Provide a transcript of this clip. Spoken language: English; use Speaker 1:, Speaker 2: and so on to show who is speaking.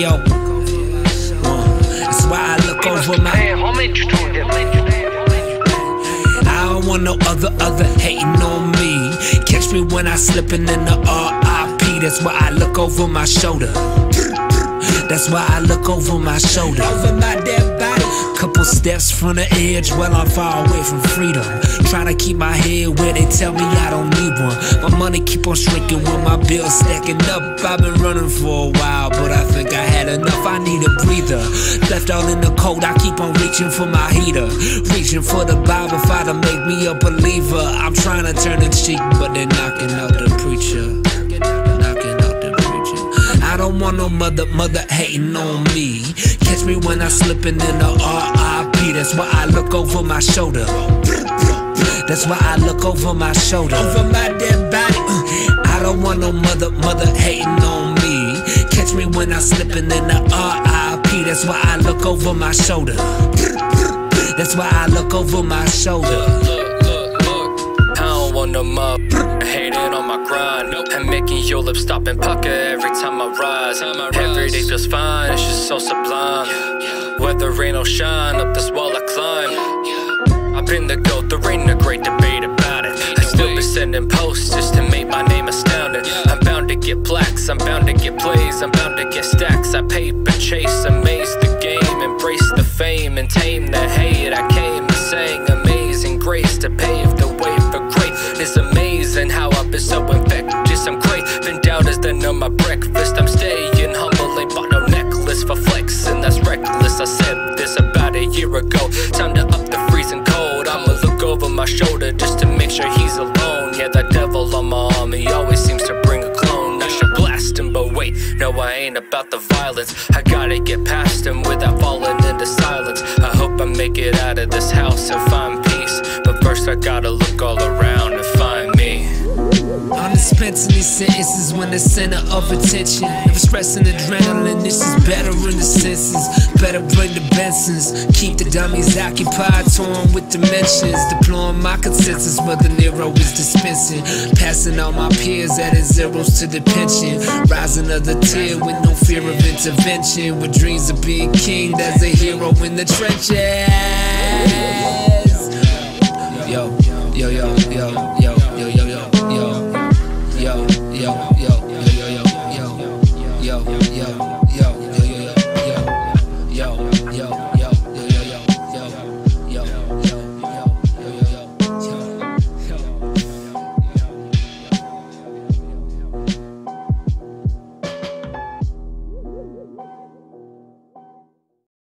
Speaker 1: yo. That's why
Speaker 2: I look over my. I don't want no other, other hating on me. Catch me when I slipping in the RIP. That's why I look over my shoulder. That's why I look over my shoulder. Over my dead body. Couple steps from the edge, well, I'm far away from freedom. Trying to keep my head where they tell me I don't need one. My money keep on shrinking when my bills stacking up. I've been running for a while, but I I need a breather. Left all in the cold, I keep on reaching for my heater. Reaching for the Bible, Father, make me a believer. I'm trying to turn the cheek, but they're knocking out the preacher. Knocking out the preacher. I don't want no mother, mother hating on me. Catch me when I'm slipping in the RIP. That's why I look over my shoulder. That's why I look over my shoulder. Over my dead body. I don't want no mother, mother hating on me. Catch me when I slipping in the RIP. That's why I look over my shoulder. That's why I look over my shoulder.
Speaker 3: Look, look, look. I don't want no mug. Hating on my grind. And making your lips stop and pucker every time I rise. Every day feels fine, it's just so sublime. Whether rain or shine, up this wall I climb. I've been the goat, there ain't a great debate get plaques, I'm bound to get plays, I'm bound to get stacks. I paper chase, amaze the game, embrace the fame and tame the hate. I came and sang amazing grace to pave the way for great. It's amazing how I've been so infectious. I'm craving doubt as the my breakfast. I'm staying humble, ain't bought no necklace for flexing. That's reckless. I said this about a year ago. Time to up the freezing cold. I'ma look over my shoulder just to make sure he's alone. Yeah, the devil on my arm, he always no, I ain't about the violence. I gotta get past him without falling into silence. I hope I make it out of this house and find peace. But first, I gotta look all around and find me.
Speaker 2: I'm dispensing these sentences when the center of attention. Expressing adrenaline, this is better in the senses. Better bring the Bensons. Keep dummies occupied, torn with dimensions. Deploying my consensus the Nero is dispensing. Passing all my peers adding zeros to the pension. Rising of the tier with no fear of intervention. With dreams of being king, there's a hero in the trenches. Yo, yo, yo,